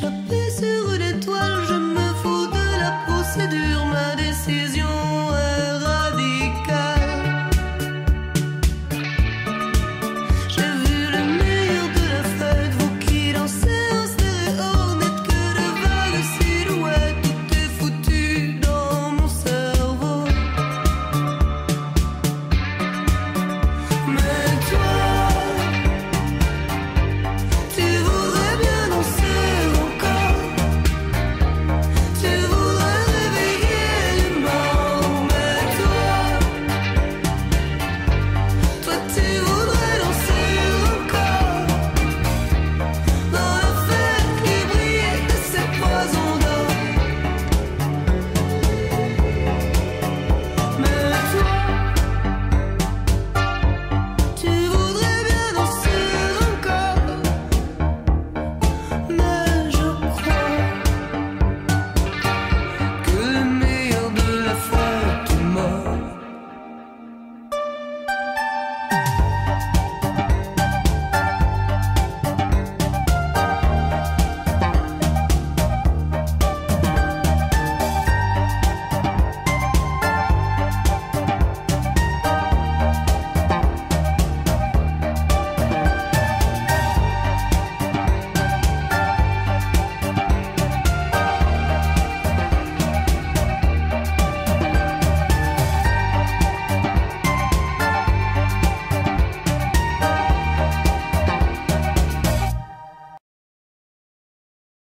Échappé sur une étoile, je me fous de la procédure, ma décision.